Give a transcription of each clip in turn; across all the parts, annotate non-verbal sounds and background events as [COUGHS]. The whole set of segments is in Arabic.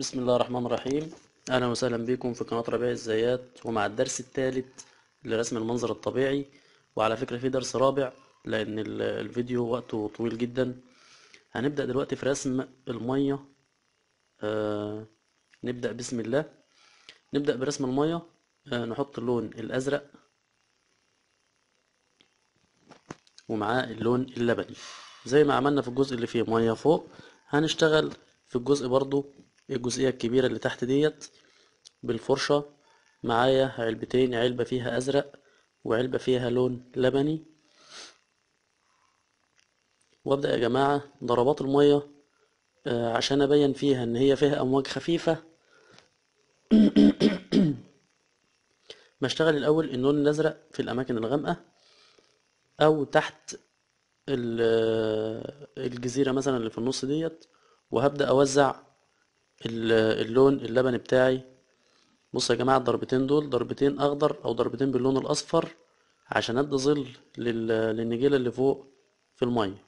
بسم الله الرحمن الرحيم. أهلا وسهلا بكم في قناة ربيع الزيات ومع الدرس الثالث لرسم المنظر الطبيعي. وعلى فكرة في درس رابع لأن ال- الفيديو وقته طويل جدا. هنبدأ دلوقتي في رسم المية. آه نبدأ بسم الله. نبدأ برسم المية. آه نحط اللون الأزرق. ومعاه اللون اللبني. زي ما عملنا في الجزء اللي فيه مية فوق هنشتغل في الجزء برضو الجزئية الكبيرة اللي تحت ديت؟ بالفرشة معايا علبتين علبة فيها أزرق وعلبة فيها لون لبني. وأبدأ يا جماعة ضربات المية آه، عشان أبين فيها إن هي فيها أمواج خفيفة. [COUGHS] بشتغل الأول اللون الأزرق في الأماكن الغامقة أو تحت ال- الجزيرة مثلا اللي في النص ديت وهبدأ أوزع اللون اللبني بتاعي. بص يا جماعة الضربتين دول ضربتين أخضر أو ضربتين باللون الأصفر عشان أدي ظل لل- للنجيلة اللي فوق في المية.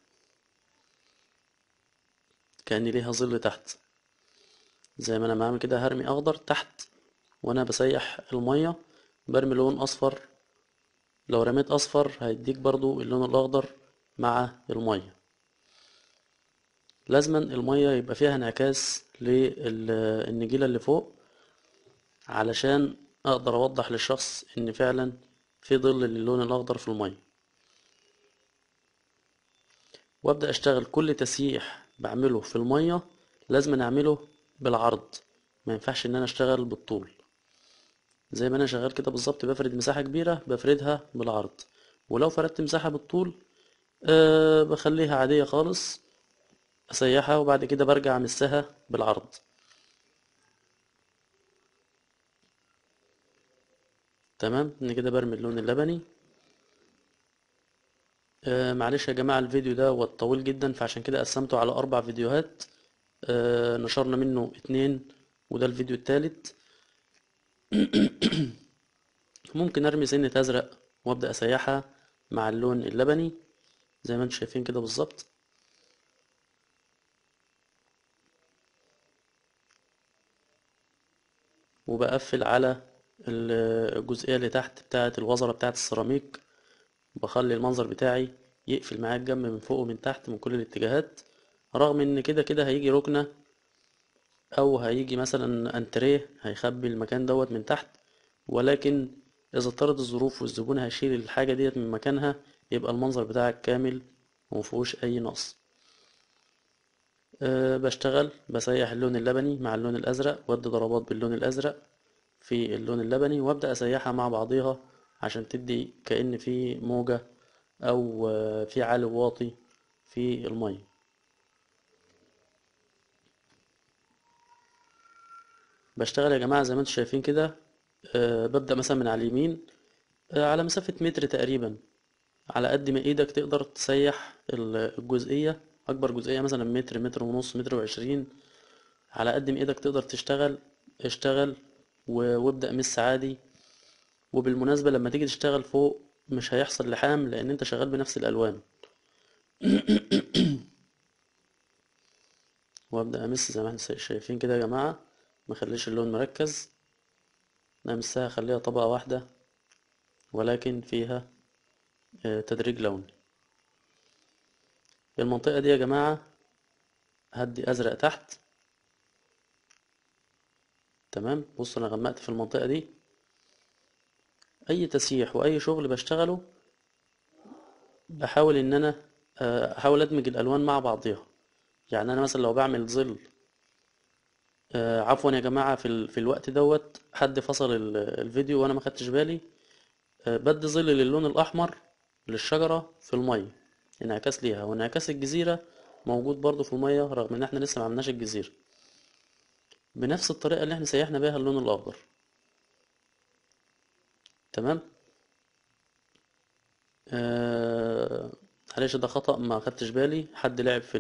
كأن ليها ظل تحت. زي ما أنا بعمل كده هرمي أخضر تحت وأنا بسيح المية برمي لون أصفر. لو رميت أصفر هيديك برضو اللون الأخضر مع المية. لازما المية يبقى فيها انعكاس للنجيلة اللي فوق علشان أقدر أوضح للشخص إن فعلا في ظل للون الأخضر في المية. وأبدأ أشتغل كل تسييح بعمله في المية لازم أعمله بالعرض ما ينفعش إن أنا أشتغل بالطول. زي ما أنا شغال كده بالظبط بفرد مساحة كبيرة بفردها بالعرض. ولو فردت مساحة بالطول أه بخليها عادية خالص أسيحها وبعد كده برجع أمسها بالعرض. تمام؟ إن كده برمي اللون اللبني. آه معلش يا جماعة الفيديو ده هو طويل جدا فعشان كده قسمته على أربع فيديوهات. آه نشرنا منه اتنين وده الفيديو التالت. [CLEARS THROAT] ممكن أرمي سنة أزرق وأبدأ أسيحها مع اللون اللبني زي ما أنتم شايفين كده بالظبط. وبقفل على ال- الجزئية اللي تحت بتاعة الوزرة بتاعة السيراميك. بخلي المنظر بتاعي يقفل معايا الجنب من فوق ومن تحت من كل الاتجاهات. رغم إن كده كده هيجي ركنة أو هيجي مثلا أنتريه هيخبي المكان دوت من تحت. ولكن إذا اضطرت الظروف والزبون هيشيل الحاجة ديت من مكانها يبقى المنظر بتاعك كامل ومفيهوش أي نقص. بشتغل بسيح اللون اللبني مع اللون الأزرق وأدي ضربات باللون الأزرق في اللون اللبني وأبدأ أسيحها مع بعضيها عشان تدي كأن في موجة أو آه، في عالي واطي في المية. بشتغل يا جماعة زي ما أنتم شايفين كده أه ببدأ مثلا من على اليمين أه على مسافة متر تقريبا على قد ما إيدك تقدر تسيح ال- الجزئية. أكبر جزئية مثلا متر متر ونص متر وعشرين. على قد ما إيدك تقدر تشتغل اشتغل و- وابدأ مس عادي. وبالمناسبة لما تيجي تشتغل فوق مش هيحصل لحام لأن أنت شغال بنفس الألوان. [COUGHS] وأبدأ أمس زي ما إحنا شايفين كده يا جماعة. مخليش اللون مركز. امسها اخليها طبقة واحدة. ولكن فيها آه، تدريج لوني المنطقة دي يا جماعة. هدي أزرق تحت. تمام؟ بص أنا غمقت في المنطقة دي. أي تسييح وأي شغل بشتغله بحاول إن أنا آه، أحاول أدمج الألوان مع بعضيها. يعني أنا مثلا لو بعمل ظل آه، عفوا يا جماعة في. في الوقت دوت حد فصل ال- الفيديو وأنا ما خدتش بالي آه، بدي ظل للون الأحمر للشجرة في المية. انعكاس ليها. وانعكاس الجزيرة موجود برضو في المية رغم ان إحنا لسه ما عملناش الجزيرة. بنفس الطريقة اللي إحنا سيحنا بيها اللون الأخضر. تمام؟ آه... معلش ده خطأ ما خدتش بالي. حد لعب في.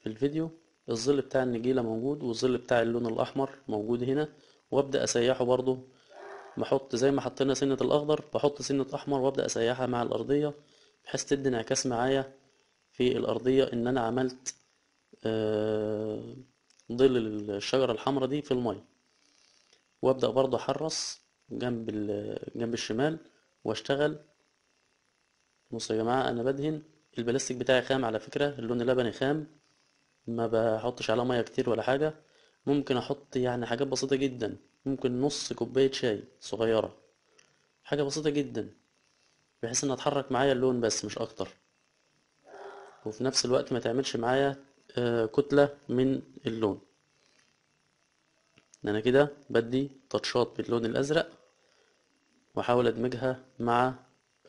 في الفيديو؟ الظل بتاع النجيلة موجود والظل بتاع اللون الأحمر موجود هنا. وأبدأ أسيحه برضو بحط زي ما حطينا سنة الأخضر بحط سنة أحمر وأبدأ أسيحها مع الأرضية. بحيث تدي انعكاس معايا في الأرضية إن أنا عملت آه، ظل الشجرة الحمراء دي في المية. وأبدأ برضه أحرص جنب جنب الشمال وأشتغل. بصوا يا جماعة أنا بدهن. البلاستيك بتاعي خام على فكرة اللون اللبني خام. ما بحطش عليه مية كتير ولا حاجة. ممكن أحط يعني حاجات بسيطة جدا. ممكن نص كوباية شاي صغيرة. حاجة بسيطة جدا. بحيث ان أتحرك معايا اللون بس مش أكتر. وفي نفس الوقت ما تعملش معايا آه، كتلة من اللون. أنا كده بدي تاتشات باللون الأزرق وأحاول أدمجها مع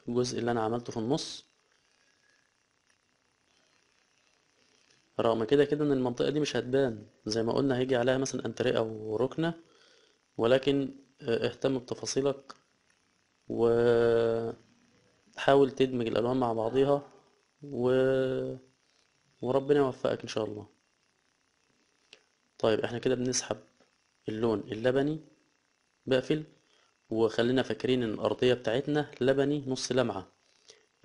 الجزء اللي أنا عملته في النص. رغم كده كده إن المنطقة دي مش هتبان. زي ما قلنا هيجي عليها مثلا أنتريه أو ركنة ولكن آه، اهتم بتفاصيلك وحاول تدمج الألوان مع بعضيها و... وربنا يوفقك إن شاء الله. طيب إحنا كده بنسحب اللون اللبني بقفل وخلينا فاكرين إن الأرضية بتاعتنا لبني نص لمعة.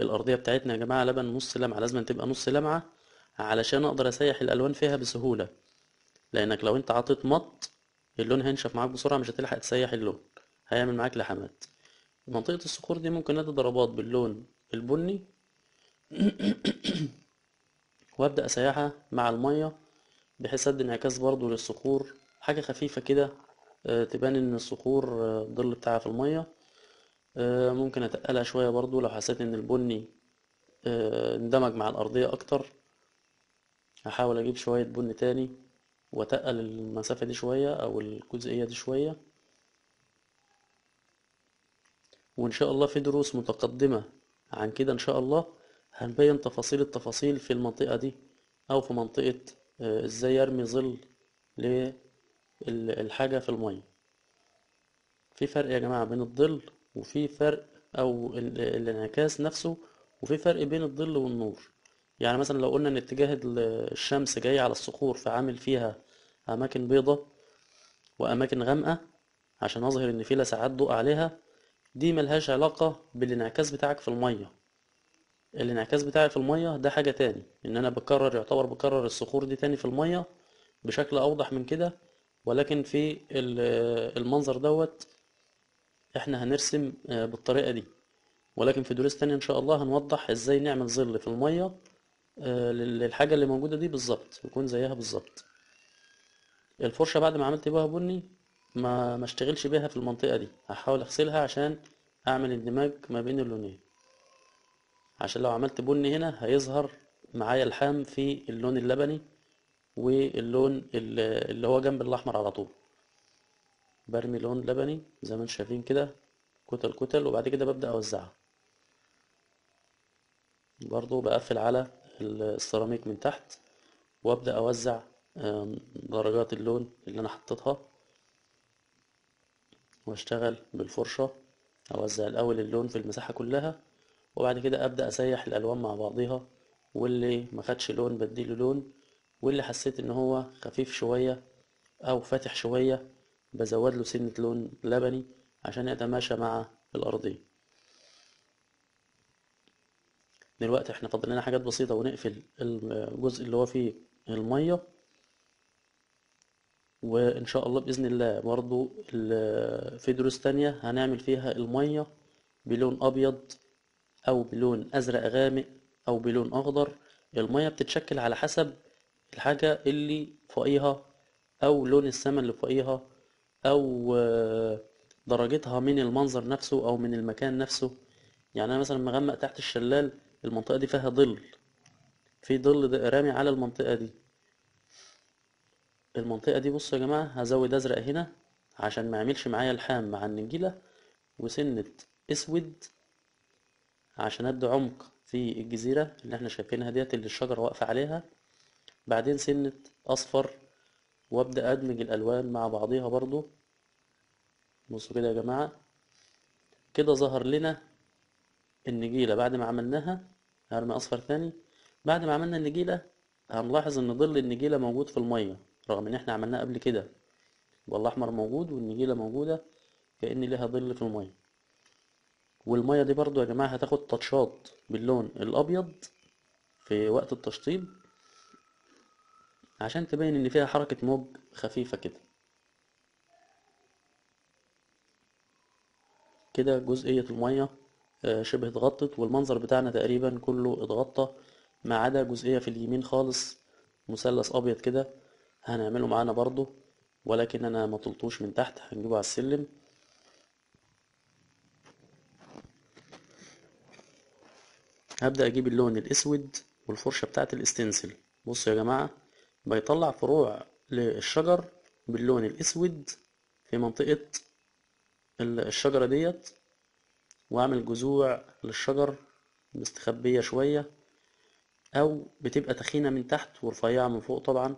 الأرضية بتاعتنا يا جماعة لبن نص لمعة لازم تبقى نص لمعة علشان أقدر أسيح الألوان فيها بسهولة. لأنك لو أنت عطيت مط اللون هينشف معاك بسرعة مش هتلحق تسيح اللون. هيعمل معاك لحمات. منطقة الصخور دي ممكن ندي ضربات باللون البني. [CLEARS THROAT] وأبدأ أسيحها مع المية بحيث أدي انعكاس برضو للصخور. حاجة خفيفة كده آه، تبان إن الصخور آه، الظل بتاعها في المية. آه، ممكن أتقلها شوية برضو لو حسيت إن البني آه، اندمج مع الأرضية أكتر. هحاول أجيب شوية بني تاني وأتقل المسافة دي شوية أو الجزئية دي شوية. وإن شاء الله في دروس متقدمة. عن كده إن شاء الله هنبين تفاصيل التفاصيل في المنطقة دي أو في منطقة آه، إزاي ارمي ظل للحاجة في المية. في فرق يا جماعة بين الظل وفي فرق ال- الانعكاس نفسه وفي فرق بين الظل والنور. يعني مثلا لو قلنا إن اتجاه ال- الشمس جاي على الصخور فعامل فيها أماكن بيضة وأماكن غامقة عشان أظهر إن في لسعات ضوء عليها دي ملهاش علاقة بالانعكاس بتاعك في المية. الانعكاس بتاعي في المية ده حاجة تاني. إن أنا بكرر يعتبر بكرر الصخور دي تاني في المية بشكل أوضح من كده. ولكن في ال- المنظر دوت إحنا هنرسم آه، بالطريقة دي. ولكن في دروس تانية إن شاء الله هنوضح إزاي نعمل ظل في المية آه، لل- للحاجة اللي موجودة دي بالظبط يكون زيها بالظبط. الفرشة بعد ما عملت بيها بني ما ما اشتغلش بيها في المنطقة دي. هحاول اغسلها عشان اعمل اندماج ما بين اللونين. عشان لو عملت بني هنا هيظهر معايا الحام في اللون اللبني واللون ال- اللي هو جنب الأحمر على طول. برمي لون لبني زي ما أنتم شايفين كده كتل كتل وبعد كده ببدأ أوزعها. برضو بقفل على السيراميك من تحت وأبدأ أوزع درجات اللون اللي أنا حطيتها. واشتغل بالفرشة أوزع الأول اللون في المساحة كلها وبعد كده أبدأ أسيح الألوان مع بعضيها واللي ما خدش لون بديله لون واللي حسيت إن هو خفيف شوية أو فاتح شوية بزود له سنة لون لبني عشان يتماشى مع الأرضية. دلوقتي إحنا فاضل لنا حاجات بسيطة ونقفل الجزء اللي هو فيه المية. وإن شاء الله بإذن الله برضو في دروس تانية هنعمل فيها المية بلون أبيض أو بلون أزرق غامق أو بلون أخضر. المية بتتشكل على حسب الحاجة اللي فوقيها أو لون السما اللي فوقيها أو آه، درجتها من المنظر نفسه أو من المكان نفسه. يعني أنا مثلا مغمق تحت الشلال المنطقة دي فيها ظل. في ظل رامي على المنطقة دي. المنطقة دي بصوا يا جماعة هزود أزرق هنا عشان ما يعملش معايا الحام مع النجيلة وسنة أسود عشان أدي عمق في الجزيرة اللي إحنا شايفينها ديت اللي الشجرة واقفة عليها. بعدين سنة أصفر وأبدأ أدمج الألوان مع بعضيها برضو. بصوا كده يا جماعة كده ظهر لنا النجيلة. بعد ما عملناها هرمي أصفر تاني. بعد ما عملنا النجيلة هنلاحظ إن ظل النجيلة موجود في المية. رغم إن إحنا عملناه قبل كده والأحمر موجود والنجيلة موجودة كأن ليها ظل في المية. والمية دي برضو يا جماعة هتاخد تاتشات باللون الأبيض في وقت التشطيب عشان تبين إن فيها حركة موج خفيفة كده. كده جزئية المية آه، شبه اتغطت والمنظر بتاعنا تقريبا كله اتغطى ما عدا جزئية في اليمين خالص مثلث أبيض كده هنعمله معانا برضو ولكن أنا ما طلتوش من تحت هنجيبه على السلم. هبدأ أجيب اللون الأسود والفرشة بتاعة الإستنسل. بصوا يا جماعة بيطلع فروع للشجر باللون الأسود في منطقة ال- الشجرة ديت وأعمل جذوع للشجر مستخبية شوية أو بتبقى تخينة من تحت ورفيعة من فوق طبعا.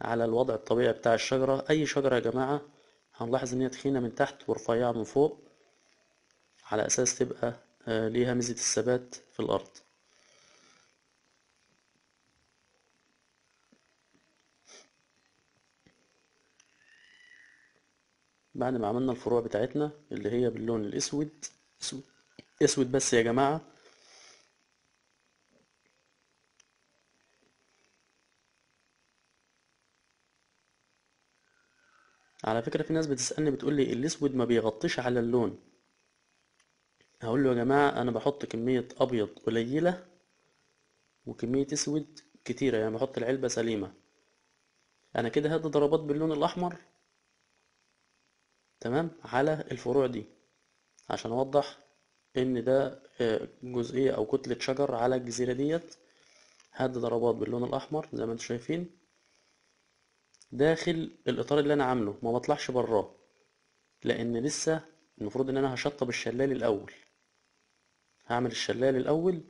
على الوضع الطبيعي بتاع الشجرة. أي شجرة يا جماعة هنلاحظ إن هي تخينة من تحت ورفيعة من فوق على أساس تبقى آه، ليها ميزة الثبات في الأرض. بعد ما عملنا الفروع بتاعتنا اللي هي باللون الأسود أسود أسود بس يا جماعة على فكرة في ناس بتسألني بتقولي الأسود ما بيغطيش على اللون. هقول له يا جماعة أنا بحط كمية أبيض قليلة وكمية أسود كتيرة يعني بحط العلبة سليمة. أنا كده هدي ضربات باللون الأحمر. تمام؟ على الفروع دي عشان أوضح إن ده آه، جزئية أو كتلة شجر على الجزيرة ديت. هدي ضربات باللون الأحمر زي ما أنتم شايفين. داخل الإطار اللي أنا عامله ما بطلعش براه لأن لسه المفروض إن أنا هشطب الشلال الأول. هعمل الشلال الأول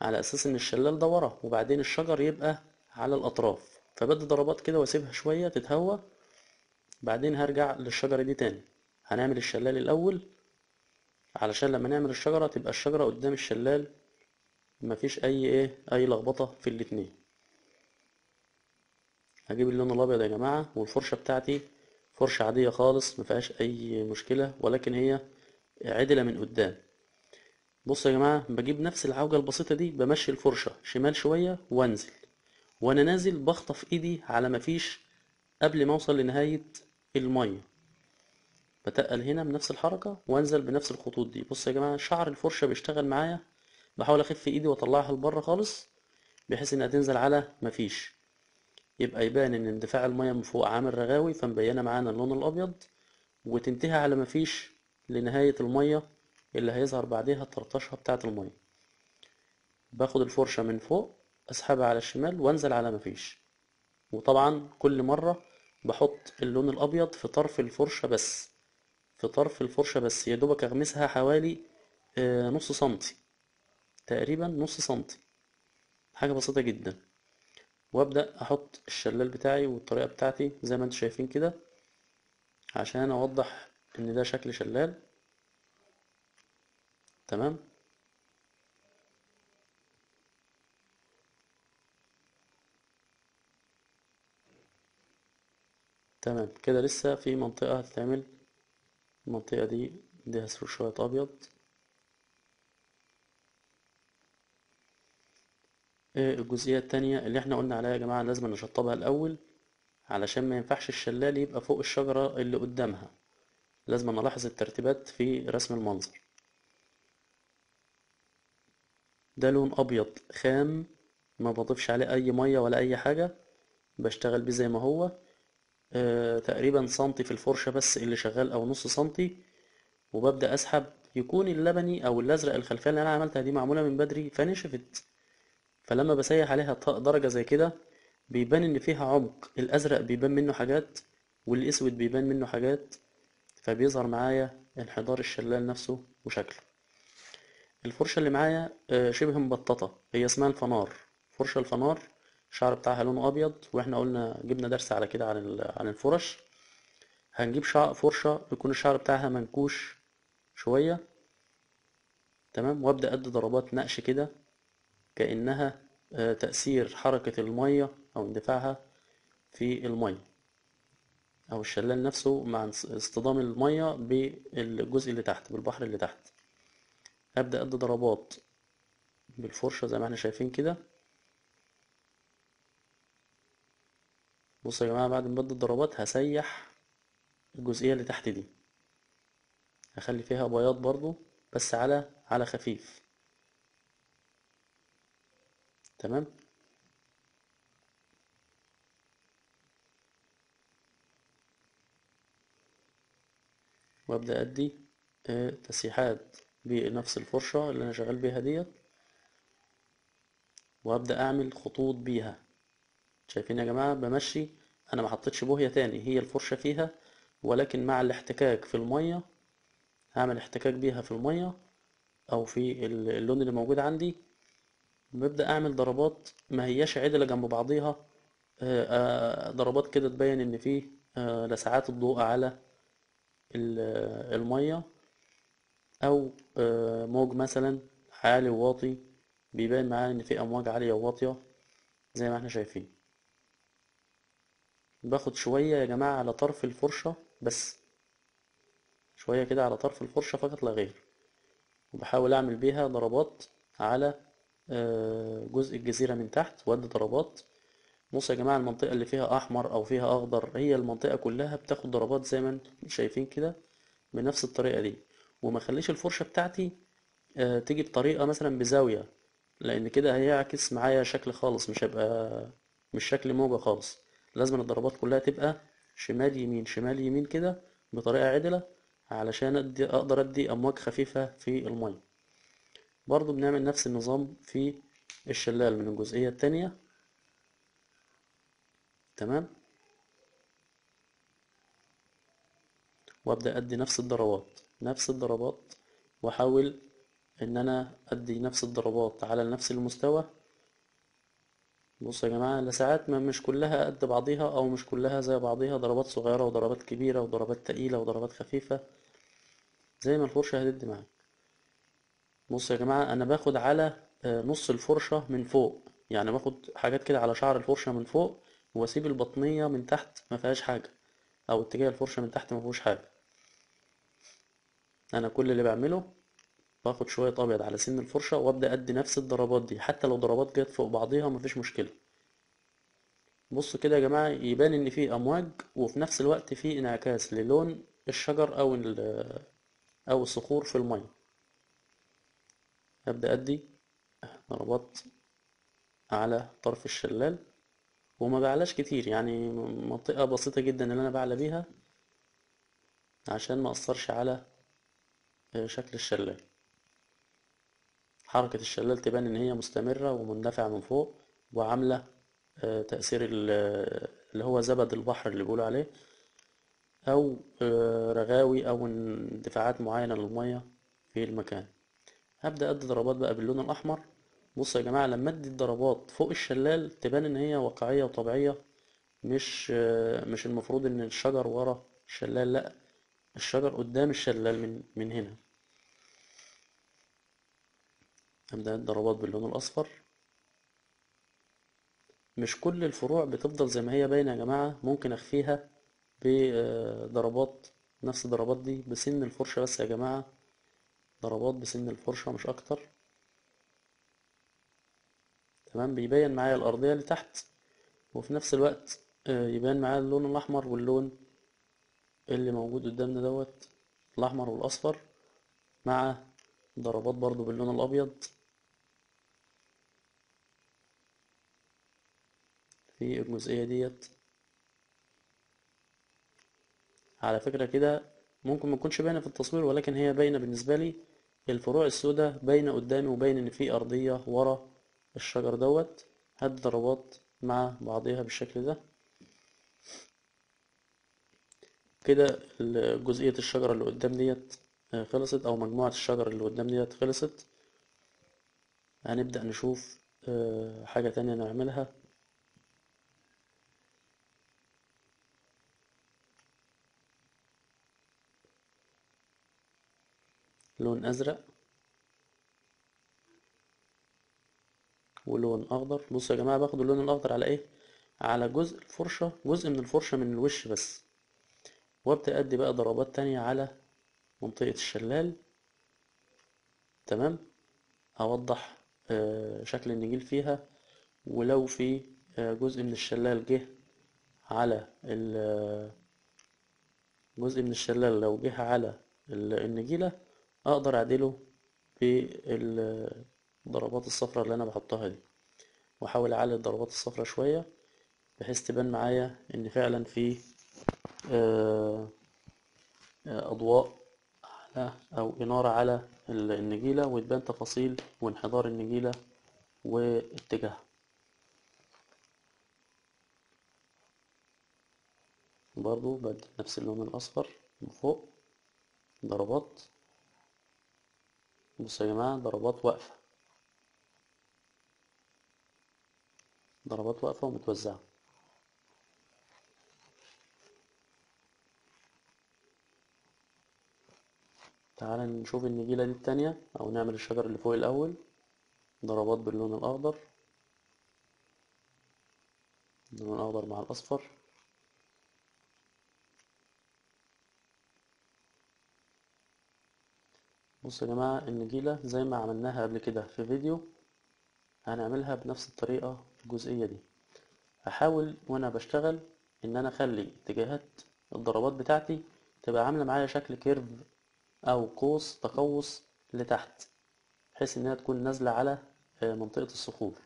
على أساس إن الشلال ده ورا وبعدين الشجر يبقى على الأطراف. فبدي ضربات كده وأسيبها شوية تتهوى بعدين هرجع للشجرة دي تاني. هنعمل الشلال الأول علشان لما نعمل الشجرة تبقى الشجرة قدام الشلال مفيش أي إيه أي لخبطة في الاتنين. هجيب اللون الأبيض يا جماعة والفرشة بتاعتي فرشة عادية خالص مفيهاش أي مشكلة ولكن هي عدلة من قدام. بصوا يا جماعة بجيب نفس العوجة البسيطة دي بمشي الفرشة شمال شوية وانزل. وأنا نازل بخطف إيدي على مفيش قبل ما أوصل لنهاية المية. بتقل هنا بنفس الحركة وأنزل بنفس الخطوط دي. بصوا يا جماعة شعر الفرشة بيشتغل معايا بحاول أخف إيدي وأطلعها لبره خالص بحيث إنها تنزل على مفيش يبقى يبان إن اندفاع المية من فوق عامل رغاوي فمبينة معانا اللون الأبيض وتنتهي على مفيش لنهاية المية اللي هيظهر بعديها الطرطشة بتاعة المية. باخد الفرشة من فوق أسحبها على الشمال وأنزل على مفيش وطبعا كل مرة بحط اللون الأبيض في طرف الفرشة بس في طرف الفرشة بس يا دوبك أغمسها حوالي آه، نص سنتي تقريبا نص سنتي. حاجة بسيطة جدا. وابدأ أحط الشلال بتاعي والطريقة بتاعتي زي ما أنتم شايفين كده عشان أوضح إن ده شكل شلال. تمام؟ تمام كده لسه في منطقة هتتعمل. المنطقة دي دي هسرق شوية أبيض. الجزئية التانية اللي إحنا قلنا عليها يا جماعة لازم نشطبها الأول علشان ما ينفعش الشلال يبقى فوق الشجرة اللي قدامها. لازم نلاحظ الترتيبات في رسم المنظر. ده لون أبيض خام ما بضيفش عليه أي مية ولا أي حاجة بشتغل بيه زي ما هو. آه تقريبا سنتي في الفرشة بس اللي شغال أو نص سنتي. وببدأ أسحب يكون اللبني أو الأزرق الخلفية اللي أنا عملتها دي معمولة من بدري فنشفت. فلما بسيح عليها درجة زي كده بيبان إن فيها عمق. الأزرق بيبان منه حاجات والأسود بيبان منه حاجات فبيظهر معايا انحدار الشلال نفسه وشكله. الفرشة اللي معايا آه، شبه مبططة. هي اسمها الفنار. فرشة الفنار الشعر بتاعها لونه أبيض وإحنا قلنا جبنا درس على كده عن عن الفرش. هنجيب شعر فرشة يكون الشعر بتاعها منكوش شوية تمام؟ وأبدأ أدي ضربات نقش كده. كأنها آه، تأثير حركة المية أو اندفاعها في المية أو الشلال نفسه مع اصطدام المية بالجزء اللي تحت بالبحر اللي تحت. أبدأ أدي ضربات بالفرشة زي ما إحنا شايفين كده. بصوا يا جماعة بعد ما بدي الضربات هسيح الجزئية اللي تحت دي. هخلي فيها بياض برضو بس على على خفيف. تمام؟ وابدأ ادي آه، تسييحات بنفس الفرشة اللي أنا شغال بيها ديت. وأبدأ أعمل خطوط بيها. شايفين يا جماعة؟ بمشي. أنا ما حطيتش بوهية تاني. هي الفرشة فيها. ولكن مع الاحتكاك في المية هعمل احتكاك بيها في المية أو في ال- اللون اللي موجود عندي. ببدأ أعمل ضربات ما هياش عدلة جنب بعضيها آه، آه، ضربات كده تبين إن فيه آه، لسعات الضوء على ال- المية آه، موج مثلا عالي وواطي بيبان معايا إن في أمواج عالية وواطية زي ما إحنا شايفين. باخد شوية يا جماعة على طرف الفرشة بس شوية كده على طرف الفرشة فقط لا غير وبحاول أعمل بيها ضربات على جزء الجزيرة من تحت وأدي ضربات بصوا يا جماعة المنطقة اللي فيها أحمر أو فيها أخضر هي المنطقة كلها بتاخد ضربات زي ما أنتم شايفين كده بنفس الطريقة دي. وما خليش الفرشة بتاعتي آه، تيجي بطريقة مثلا بزاوية لأن كده هيعكس معايا شكل خالص مش هيبقى مش شكل موجة خالص. لازم الضربات كلها تبقى شمال يمين شمال يمين كده بطريقة عدلة علشان أقدر أدي أمواج خفيفة في المية. برضو بنعمل نفس النظام في الشلال من الجزئية التانية. تمام؟ وأبدأ أدي نفس الضربات نفس الضربات وأحاول إن أنا أدي نفس الضربات على نفس المستوى. بصوا يا جماعة لساعات ما مش كلها قد بعضيها أو مش كلها زي بعضيها ضربات صغيرة وضربات كبيرة وضربات تقيلة وضربات خفيفة. زي ما الفرشة هتدي معاك. بصوا يا جماعة أنا باخد على آه، نص الفرشة من فوق. يعني باخد حاجات كده على شعر الفرشة من فوق وأسيب البطنية من تحت ما فيهاش حاجة أو اتجاه الفرشة من تحت ما فيهوش حاجة. أنا كل اللي بعمله باخد شوية أبيض على سن الفرشة وأبدأ أدي نفس الضربات دي. حتى لو ضربات جت فوق بعضيها مفيش مشكلة. بصوا كده يا جماعة يبان إن في أمواج وفي نفس الوقت في انعكاس للون الشجر أو ال- أو الصخور في المية. أبدأ أدي. ضربات على طرف الشلال وما بعلاش كتير يعني منطقة بسيطة جدا اللي أنا بعلى بيها عشان ما أثرش على شكل الشلال. حركة الشلال تبان إن هي مستمرة ومندفعة من فوق وعاملة آه، تأثير ال- اللي هو زبد البحر اللي بيقولوا عليه أو آه، رغاوي أو اندفاعات معينة للمية في المكان. هبدأ أدي ضربات بقى باللون الأحمر. بصوا يا جماعة لما أدي الضربات فوق الشلال تبان إن هي واقعية وطبيعية مش مش المفروض إن الشجر ورا الشلال لأ الشجر قدام الشلال من من هنا. أبدأ أدي ضربات باللون الأصفر. مش كل الفروع بتفضل زي ما هي باينة يا جماعة. ممكن أخفيها بضربات نفس الضربات دي بسن الفرشة بس يا جماعة. ضربات بسن الفرشة مش أكتر. تمام؟ بيبين معايا الأرضية اللي تحت وفي نفس الوقت آه، يبان معايا اللون الأحمر واللون اللي موجود قدامنا دوت الأحمر والأصفر مع ضربات برضو باللون الأبيض. في الجزئية ديت. على فكرة كده ممكن ما تكونش باينة في التصوير ولكن هي باينة بالنسبة لي. الفروع السوداء باينة قدامي وباين إن في أرضية ورا الشجر دوت هدي ضربات مع بعضيها بالشكل ده. كده جزئية الشجرة اللي قدام ديت آه، خلصت أو مجموعة الشجر اللي قدام ديت خلصت. هنبدأ نشوف آه، حاجة تانية نعملها. لون أزرق. ولون أخضر بصوا يا جماعة باخد اللون الأخضر على إيه؟ على جزء الفرشة. جزء من الفرشة من الوش بس. وابدأ أدي بقى ضربات تانية على منطقة الشلال. تمام؟ أوضح آه، شكل النجيل فيها. ولو في آه، جزء من الشلال جه على ال- جزء من الشلال لو جه على ال- النجيلة أقدر أعدله بالضربات الصفراء اللي أنا بحطها دي. وأحاول أعلي الضربات الصفراء شوية بحيث تبان معايا إن فعلا في آه، آه، أضواء على أو إنارة على ال- النجيلة وتبان تفاصيل وانحدار النجيلة واتجاهها. برضو بدي نفس اللون الأصفر من فوق ضربات. بصوا يا جماعة ضربات واقفة ضربات واقفة ومتوزعة. تعال نشوف النجيلة دي التانية أو نعمل الشجر اللي فوق الأول. ضربات باللون الأخضر. اللون الأخضر مع الأصفر. بصوا يا جماعة النجيلة زي ما عملناها قبل كده في فيديو هنعملها بنفس الطريقة في الجزئية دي. هحاول وأنا بشتغل إن أنا أخلي اتجاهات الضربات بتاعتي تبقى عاملة معايا شكل كيرف أو قوس تقوس لتحت بحيث إنها تكون نازلة على آه، منطقة الصخور.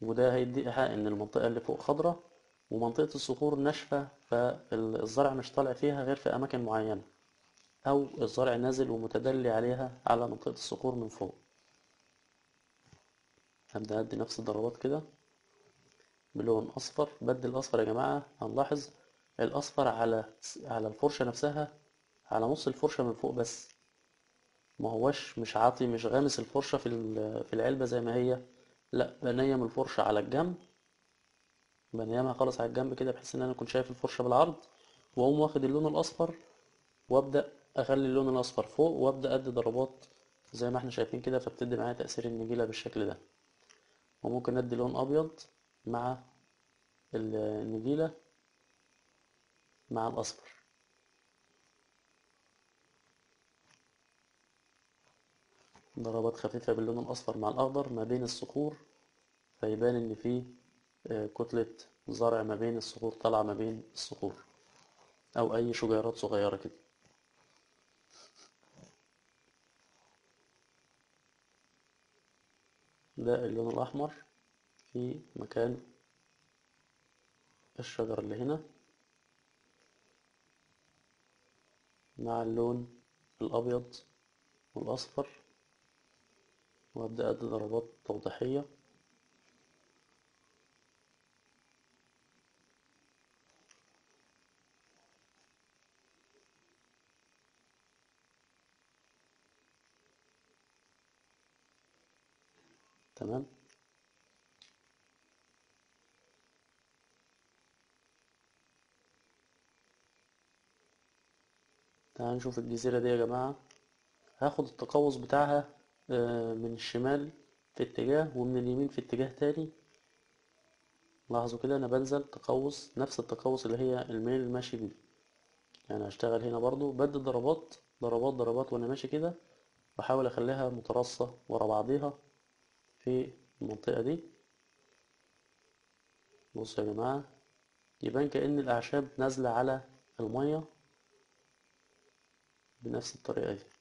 وده هيدي إيحاء إن المنطقة اللي فوق خضرة ومنطقة الصخور ناشفة فالزرع مش طالع فيها غير في أماكن معينة. أو الزرع نازل ومتدلي عليها على منطقة الصخور من فوق. هبدأ أدي نفس الضربات كده. بلون أصفر. بدي الأصفر يا جماعة. هنلاحظ الأصفر على على الفرشة نفسها. على نص الفرشة من فوق بس. ما هوش مش عاطي مش غامس الفرشة في في العلبة زي ما هي. لا بنيم الفرشة على الجنب. بنيمها خالص على الجنب كده بحيث إن أنا أكون شايف الفرشة بالعرض. وأقوم واخد اللون الأصفر وأبدأ أخلي اللون الأصفر فوق وأبدأ أدي ضربات زي ما إحنا شايفين كده فبتدي معايا تأثير النجيلة بالشكل ده. وممكن أدي لون أبيض مع ال- النجيلة مع الأصفر. ضربات خفيفة باللون الأصفر مع الأخضر ما بين الصخور فيبان إن في آه، كتلة زرع ما بين الصخور طالعة ما بين الصخور أو أي شجيرات صغيرة كده. ده اللون الأحمر في مكان الشجر اللي هنا مع اللون الأبيض والأصفر وأبدأ أدي ضربات توضيحية. تمام؟ تعال نشوف الجزيرة دي يا جماعة. هاخد التقوس بتاعها آه، من الشمال في اتجاه ومن اليمين في اتجاه تاني. لاحظوا كده أنا بنزل تقوس نفس التقوس اللي هي الميل ماشي بيه يعني هشتغل هنا برضو بدي ضربات ضربات ضربات وأنا ماشي كده بحاول أخليها متراصة ورا بعضيها. في المنطقة دي. بصوا يا جماعة يبان كأن الأعشاب نازلة على المية بنفس الطريقة دي.